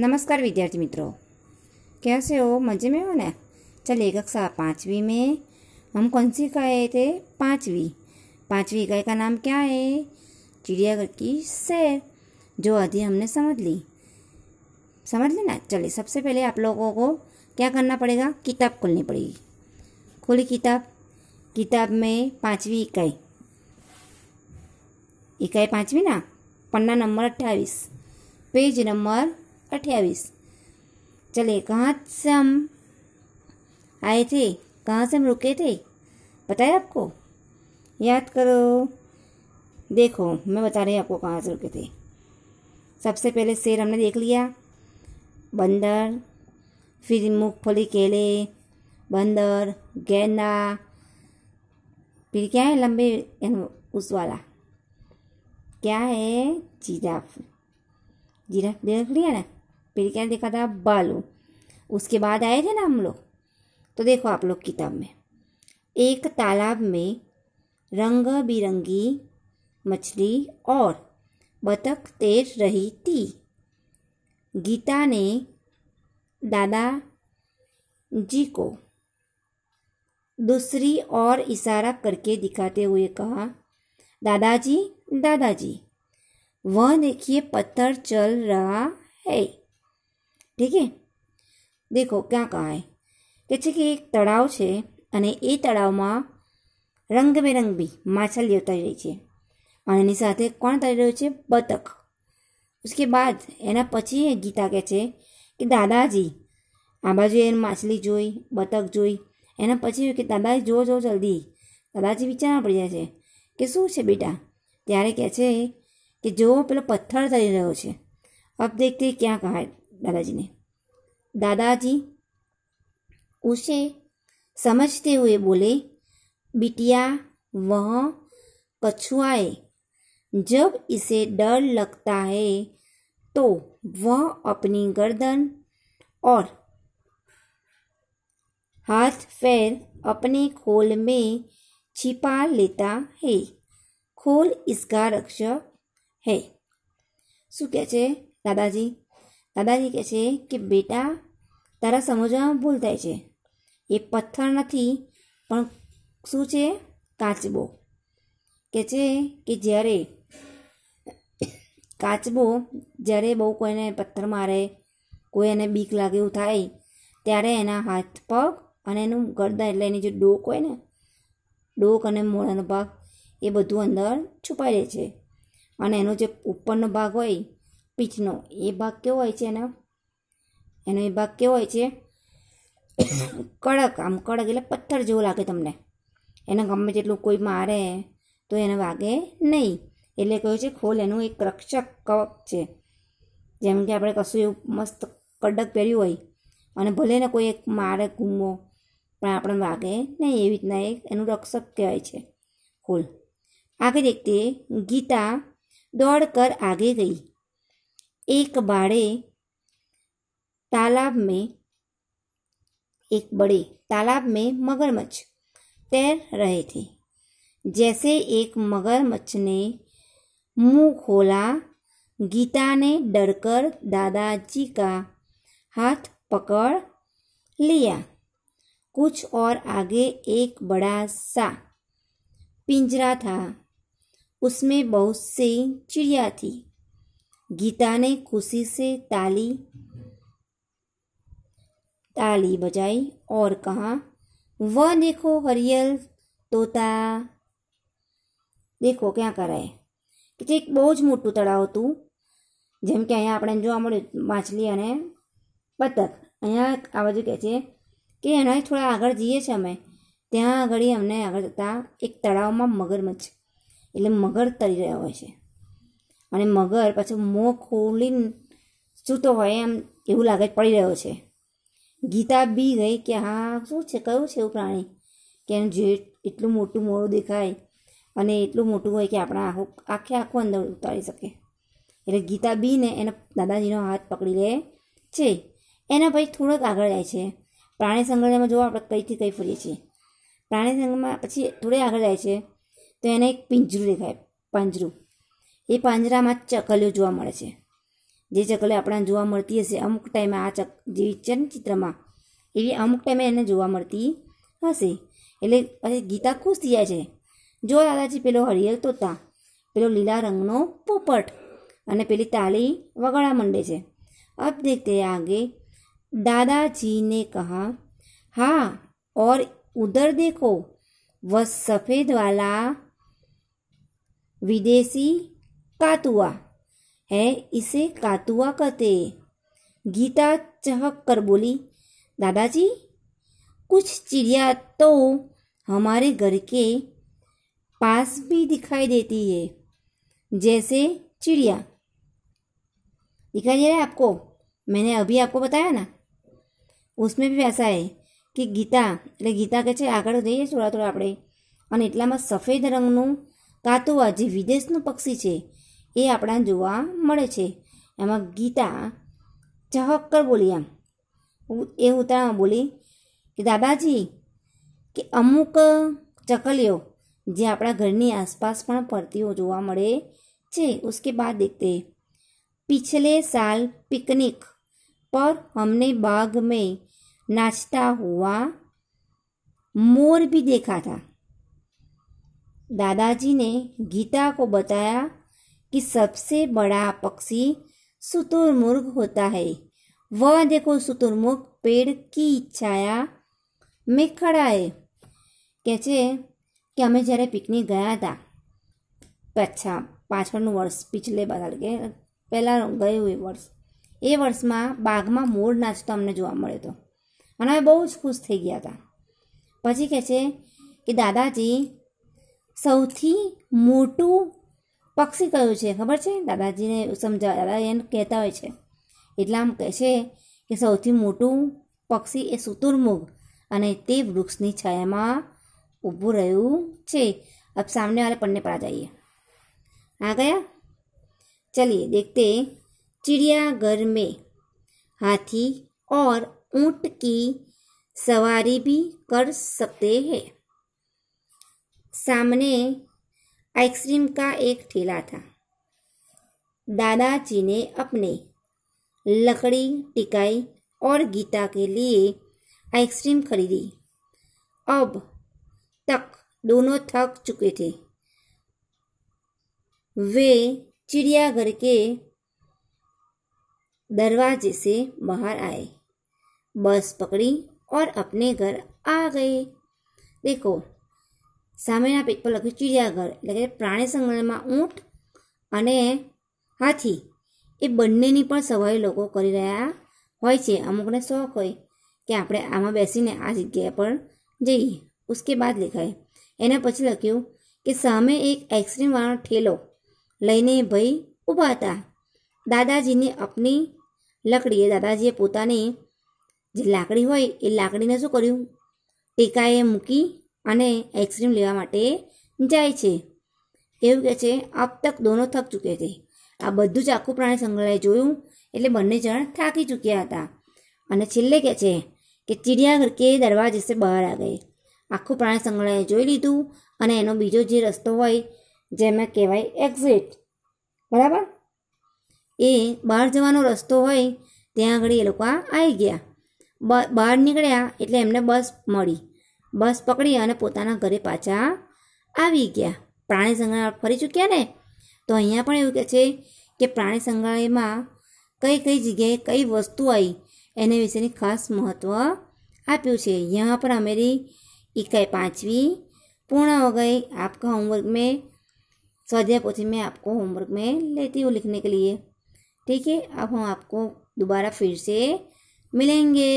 नमस्कार विद्यार्थी मित्रों। कैसे हो? मज़े में हो ना? चलिए कक्षा पाँचवीं में। हम कौन सी इकाई थे? पाँचवीं। पाँचवीं इकाई का नाम क्या है? चिड़ियाघर की सैर, जो अभी हमने समझ ली। समझ ली ना चलिए सबसे पहले आप लोगों को क्या करना पड़ेगा? किताब खोलनी पड़ेगी। खोली किताब। किताब में पाँचवीं इकाई। इकाई पाँचवीं ना? पन्ना नंबर अट्ठाईस। पेज नंबर अट्ठाईस चले, कहाँ से हम आए थे? कहाँ से हम रुके थे? पता है आपको? याद करो। देखो, मैं बता रही आपको कहाँ से रुके थे। सबसे पहले शेर हमने देख लिया। बंदर, फिर मूँगफली केले, बंदर, गेंदा, फिर क्या है लंबे उस वाला? क्या है? जिराफ। जिराफ देख लिया ना? फिर क्या देखा था? बालू। उसके बाद आए थे ना हम लोग। तो देखो आप लोग किताब में। एक तालाब में रंग बिरंगी मछली और बतख तैर रही थी। गीता ने दादा जी को दूसरी और इशारा करके दिखाते हुए कहा, दादाजी दादाजी, वह देखिए पत्थर चल रहा है। ठीक है દેખો ક્યાં કહા હે કે છે કે એક તળાવ છે અને એ તળાવમાં રંગબેરંગી માછલીઓ તરી રહી છે અને એની સાથે કોણ તરી રહ્યું છે બતક ઉસકે બાદ એના પછી એ ગીતા કહે છે કે દાદાજી આ બાજુ એને માછલી જોઈ બતક જોઈ એના પછી કે દાદાજી જો જો જલ્દી દાદાજી વિચારવા પડી જાય છે કે શું છે બેટા ત્યારે કહે છે कि जो पेलो पत्थर तरी रहो छे अब देखते क्या कहा दादाजी ने दादाजी उसे समझते हुए बोले बिटिया वह कछुआए जब इसे डर लगता है तो वह अपनी गर्दन और हाथ पैर अपने खोल में छिपा लेता है खोल इसका रक्षक હે શું કહે છે દાદાજી દાદાજી કહે છે કે, બેટા, તારા સમજવામાં ભૂલ થાય છે. એ પથ્થર નથી, પણ શું છે? કાચબો. કે છે કે, જ્યારે કાચબો, જ્યારે બહુ કોઈને પથ્થર મારે, કોઈ એને બીક લાગે એવું થાય, ત્યારે એના હાથ પગ અને એનું ગરદા એટલે એની જે ડોક હોય ને, ડોક અને મોડાનો ભાગ, એ બધું અંદર છુપાઈ રહે છે. અને એનો જે ઉપરનો ભાગ હોય પીઠનો એ ભાગ કેવો હોય છે એનો એનો એ ભાગ કેવો હોય છે કડક આમ કડક એટલે પથ્થર જેવો લાગે તમને એને ગમે તેટલું કોઈ મારે તો એને વાગે નહીં એટલે કહ્યું છે ખોલ એનું એક રક્ષક કવક છે જેમ કે આપણે કશું એવું મસ્ત કડક પહેર્યું હોય અને ભલે ને કોઈ એક મારે ગુમો પણ આપણને વાગે નહીં એવી રીતના એક એનું રક્ષક કહેવાય છે ખોલ આગળ દેખતે ગીતા દોડ કર આગે ગઈ एक बाड़े तालाब में, एक बड़े तालाब में मगरमच्छ तैर रहे थे। जैसे एक मगरमच्छ ने मुँह खोला, गीता ने डरकर दादाजी का हाथ पकड़ लिया। कुछ और आगे एक बड़ा सा पिंजरा था, उसमें बहुत सी चिड़िया थी। गीता ने खुशी से ताली ताली बजाई और कहा वह देखो हरियल तोता દેખો ક્યાં કરાય કે એક બહુ જ મોટું તળાવ હતું જેમ કે અહીંયા આપણે જોવા મળ્યું માછલી અને બતક અહીંયા આ બાજુ કહે છે કે એના થોડા આગળ જઈએ છીએ અમે ત્યાં આગળ અમને આગળ જતાં એક તળાવમાં મગરમચ્છ એટલે મગર તરી રહ્યા હોય છે અને મગર, પાછું મોં ખોલીને સૂતો હોય એમ એવું લાગે પડી રહ્યો છે. ગીતા બી ગઈ કે હા, શું છે, કયું છે એવું પ્રાણી? કે એનું જે એટલું મોટું મોડું દેખાય અને એટલું મોટું હોય કે આપણા આખું, આખે આખું અંદર ઉતારી શકે. એટલે ગીતા બીને એના દાદાજીનો હાથ પકડી લે છે. એના પછી થોડોક આગળ જાય છે. પ્રાણી સંગ્રહાલયમાં જોવા આપણે કઈથી કઈ ફરીએ છીએ. પ્રાણી સંગ્રહમાં પછી થોડે આગળ જાય છે. તો એને એક પિંજરું દેખાય, પાંજરું. એ પાંજરામાં જ ચકલીઓ જોવા મળે છે. જે ચકલીઓ આપણને જોવા મળતી હશે, અમુક ટાઈમે આ ચક, જેવી ચલચિત્રમાં એવી અમુક ટાઈમે એને જોવા મળતી હશે. એટલે પછી ગીતા ખુશ થઈ જાય છે. જો દાદાજી પેલો હરિયર તોતા, પેલો લીલા રંગનો પોપટ અને પેલી તાલી વગાડા માંડે છે. અબ દેખતે આગે દાદાજીને કહા, હા, ઓર ઉધર દેખો વ સફેદ વાલા વિદેશી कातुआ है इसे कातुआ कहते हैं गीता चहक कर बोली दादाजी कुछ चिड़िया तो हमारे घर के पास भी दिखाई देती है जैसे चिड़िया दिखाई दे रहा है आपको मैंने अभी आपको बताया ना उसमें भी वैसा है કે ગીતા એટલે ગીતા કહે છે આગળ જઈએ થોડા થોડા આપણે અને એટલામાં સફેદ રંગનું કાતુવા જે વિદેશનું પક્ષી છે એ આપણા જોવા મળે છે. એમાં ગીતા ચહક્કર બોલી આમ એ ઉતાળામાં બોલી કે દાદાજી, કે અમુક ચકલીઓ જે આપણા ઘરની આસપાસ પણ ફરતીઓ જોવા મળે છે, ઉસકે બાદ દેખતે. પિછલે સાલ પિકનિક પર હમને બાગ મેં નાચતા હોવા મોર ભી દેખા થા દાદાજી ગીતા કો બતાયા कि सबसे बड़ा पक्षी शुतुरमुर्ग होता है वह देखो शुतुरमुर्ग पेड़ की छाया में खड़ा है કહે છે કે અમે જ્યારે પિકનિક ગયા હતા અચ્છા પાછળનું વર્ષ પિછલે બધા કે પહેલાં ગયું એ વર્ષ એ વર્ષમાં બાગમાં મોર નાચતો અમને જોવા મળ્યો હતો અને અમે બહુ જ ખુશ થઈ ગયા હતા પછી કહે છે કે દાદાજી સૌથી મોટું પક્ષી કયું છે ખબર છે દાદાજીને સમજાવ દાદા એને કહેતા હોય છે એટલા આમ કહે છે કે સૌથી મોટું પક્ષી એ સુતુરમુગ અને તે વૃક્ષની છાયામાં ઊભું રહ્યું છે अब सामने वाले पन्ने पर आ जाइए आ गया चलिए देखते चिड़ियाघर में हाथी और ऊंट की सवारी भी कर सकते हैं सामने आइसक्रीम का एक ठेला था। दादाजी ने अपने लकड़ी, टिकाई और गीता के लिए आइसक्रीम खरीदी। अब तक दोनों थक चुके थे। वे चिड़ियाघर के दरवाजे से बाहर आए। बस पकड़ी और अपने घर आ गए। દેખો સામેના પેજ પર લખ્યું ચિડિયાઘર એટલે કે પ્રાણી સંગ્રહાલયમાં ઊંટ અને હાથી એ બંનેની પણ સવારી લોકો કરી રહ્યા હોય છે. અમુકને શોખ હોય કે આપણે આમાં બેસીને આ જગ્યા પર જઈએ. ઉસકે બાદ લખાય. એના પછી લખ્યું કે સામે એક આઈસ્ક્રીમવાળો ઠેલો લઈને ભાઈ ઊભા હતા. દાદાજીને અપની લકડીએ દાદાજીએ પોતાની જે લાકડી હોય એ લાકડીને શું કર્યું? ટેકાએ મૂકી અને આઈસ્ક્રીમ લેવા માટે જાય છે. એવું કહે છે અબ તક દોનો થક ચૂકે છે. આ બધું જ આખું પ્રાણી સંગ્રહાલય જોયું એટલે બંને જણ થાકી ચૂક્યા હતા. અને છેલ્લે કહે છે કે ચિડિયાઘર કે દરવાજે સે બહાર આ ગઈ આખું પ્રાણી સંગ્રહાલય જોઈ લીધું અને એનો બીજો જે રસ્તો હોય જેમાં કહેવાય એક્ઝિટ બરાબર? એ બહાર જવાનો રસ્તો હોય, ત્યાં આગળ એ લોકો આવી ગયા. બહાર નીકળ્યા એટલે એમને બસ મળી. બસ પકડી અને પોતાના ઘરે પાછા આવી ગયા પ્રાણી સંગ્રહાલય ફરી ચૂક્યા ને તો અહીંયા પણ એવું કહે છે કે પ્રાણી સંગ્રહાલયમાં કઈ કઈ જગ્યાએ કઈ વસ્તુ આવી એને વિશેની ખાસ મહત્ત્વ આપ્યું છે यहाँ पर हमारी इकाई पाँचवीं पूर्ण हो गई आपका होमवर्क में स्वाध्याय पोथी में आपको होमवर्क में लेती हूँ लिखने के लिए ठीक है अब हम आपको दोबारा फिर से मिलेंगे